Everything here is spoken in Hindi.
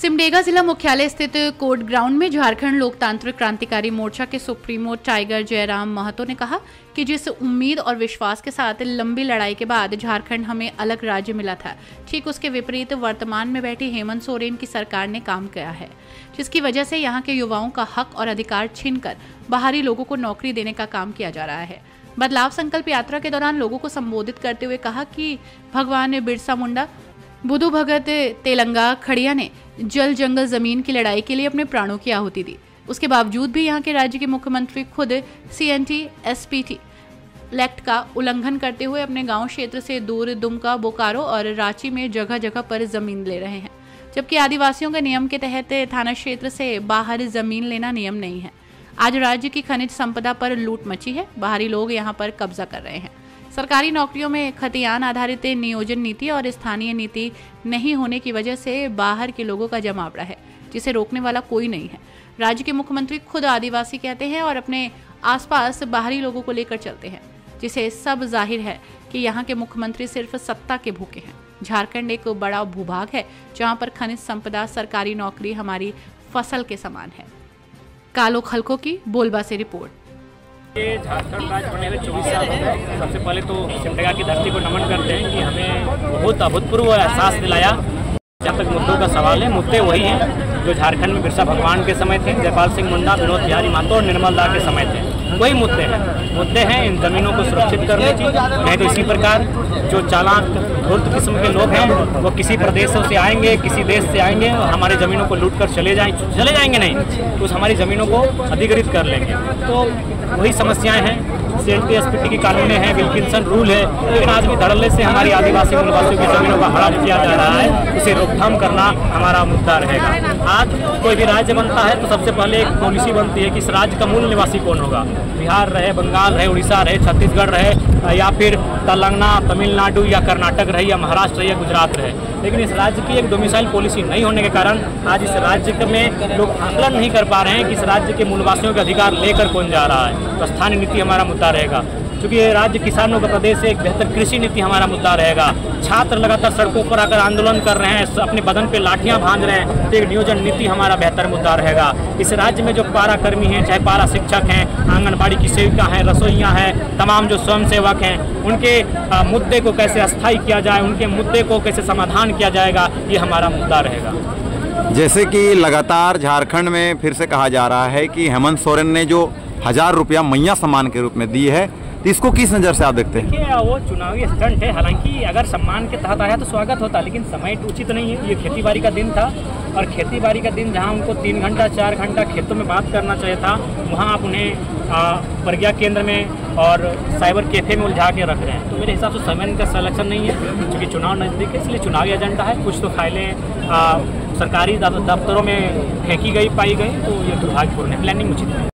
सिमडेगा जिला मुख्यालय स्थित कोर्ट ग्राउंड में झारखंड लोकतांत्रिक क्रांतिकारी मोर्चा के सुप्रीमो टाइगर जयराम महतो ने कहा कि जिस उम्मीद और विश्वास के साथ लंबी लड़ाई के बाद झारखंड हमें अलग राज्य मिला था, ठीक उसके विपरीत वर्तमान में बैठी हेमंत सोरेन की सरकार ने काम किया है, जिसकी वजह से यहाँ के युवाओं का हक और अधिकार छीनकर बाहरी लोगों को नौकरी देने का काम किया जा रहा है। बदलाव संकल्प यात्रा के दौरान लोगों को संबोधित करते हुए कहा कि भगवान बिरसा मुंडा बुधु भगत, तेलंगा, खड़िया ने जल जंगल ज़मीन की लड़ाई के लिए अपने प्राणों की आहुति दी। उसके बावजूद भी यहाँ के राज्य के मुख्यमंत्री खुद C N T S P T act का उल्लंघन करते हुए अपने गाँव क्षेत्र से दूर दुमका, बोकारो और रांची में जगह जगह पर ज़मीन ले रहे हैं। जबकि आदिवासियों के नियम के तहत थाना क्षेत्र से बाहर ज़मीन लेना नियम नहीं है। आज राज्य की खनिज संपदा पर लूट मची है। बाहरी लोग यहाँ पर कब्जा कर रहे हैं। सरकारी नौकरियों में खतियान आधारित नियोजन नीति और स्थानीय नीति नहीं होने की वजह से बाहर के लोगों का जमावड़ा है, जिसे रोकने वाला कोई नहीं है। राज्य के मुख्यमंत्री खुद आदिवासी कहते हैं और अपने आसपास बाहरी लोगों को लेकर चलते हैं, जिसे सब ज़ाहिर है कि यहाँ के मुख्यमंत्री सिर्फ़ सत्ता के भूखे हैं। झारखंड एक बड़ा भूभाग है, जहाँ पर खनिज संपदा, सरकारी नौकरी हमारी फ़सल के समान है। कालो खलको की बोलबा से रिपोर्ट। ये झारखंड राज्य बने हुए चौबीस साल हो गए। सबसे पहले तो सिमडेगा की धरती को नमन करते हैं कि हमें बहुत अभूतपूर्व एहसास दिलाया। जहाँ तक मुद्दों का सवाल है, मुद्दे वही हैं जो झारखंड में बिरसा भगवान के समय थे, जयपाल सिंह मुंडा, विनोद बिहारी महतो और निर्मल दा के समय थे। वही मुद्दे हैं। मुद्दे हैं इन जमीनों को सुरक्षित करने की। नहीं तो इसी प्रकार जो चालाक, धूर्त किस्म के लोग हैं, वो किसी प्रदेशों से आएँगे, किसी देश से आएँगे और हमारे ज़मीनों को लूट कर चले जाएँगे चले जाएँगे नहीं तो उस हमारी ज़मीनों को अधिकृत कर लेंगे। तो वही समस्याएँ हैं। सी एल टी की कानून है, विल्किंसन रूल है, लेकिन आज भी धड़ल्ले से हमारी आदिवासी मूलवासियों की जमीनों का हड़प किया जा रहा है, उसे रोकथाम करना हमारा मुद्दा रहेगा। आज कोई भी राज्य बनता है तो सबसे पहले एक पॉलिसी बनती है कि इस राज्य का मूल निवासी कौन होगा। बिहार रहे, बंगाल रहे, उड़ीसा रहे, छत्तीसगढ़ रहे, या फिर तेलंगाना, तमिलनाडु या कर्नाटक रहे या महाराष्ट्र रहे या गुजरात रहे। लेकिन इस राज्य की एक डोमिसाइल पॉलिसी नहीं होने के कारण आज इस राज्य में लोग आकलन नहीं कर पा रहे हैं कि इस राज्य के मूलवासियों के अधिकार लेकर कौन जा रहा है। तो स्थानीय नीति हमारा मुद्दा रहेगा। क्योंकि ये राज्य किसानों का प्रदेश है एक बेहतर कृषि नीति हमारा मुद्दा रहेगा। छात्र लगातार सड़कों पर आकर आंदोलन कर रहे हैं अपने बदन पे लाठियाँ भांज रहे हैं तो एक नियोजन नीति हमारा बेहतर मुद्दा रहेगा। इस राज्य में जो पारा कर्मी हैं, चाहे पारा शिक्षक हैं, आंगनबाड़ी की सेविका हैं रसोइयाँ हैं, तमाम जो स्वयं सेवक हैं, उनके मुद्दे को कैसे अस्थायी किया जाए, उनके मुद्दे को कैसे समाधान किया जाएगा, ये हमारा मुद्दा रहेगा। जैसे कि लगातार झारखंड में फिर से कहा जा रहा है कि हेमंत सोरेन ने जो हज़ार रुपया मैया सम्मान के रूप में दी है तो इसको किस नज़र से आप देखते हैं? वो चुनावी स्टंट है। हालाँकि अगर सम्मान के तहत आया तो स्वागत होता, लेकिन समय उचित तो नहीं है। ये खेती बाड़ी का दिन था और खेती बाड़ी का दिन जहाँ उनको तीन घंटा, चार घंटा खेतों में बात करना चाहिए था, वहाँ आप उन्हें प्रज्ञा केंद्र में और साइबर कैफ़े में उलझा के रख रहे हैं। तो मेरे हिसाब से समय का सिलेक्शन नहीं है, क्योंकि चुनाव नज़दीक है, इसलिए चुनावी एजेंडा है। कुछ तो फाइलें सरकारी दफ्तरों में फेंकी गई, पाई गई तो ये दुर्भाग्यपूर्ण है। प्लानिंग उचित है।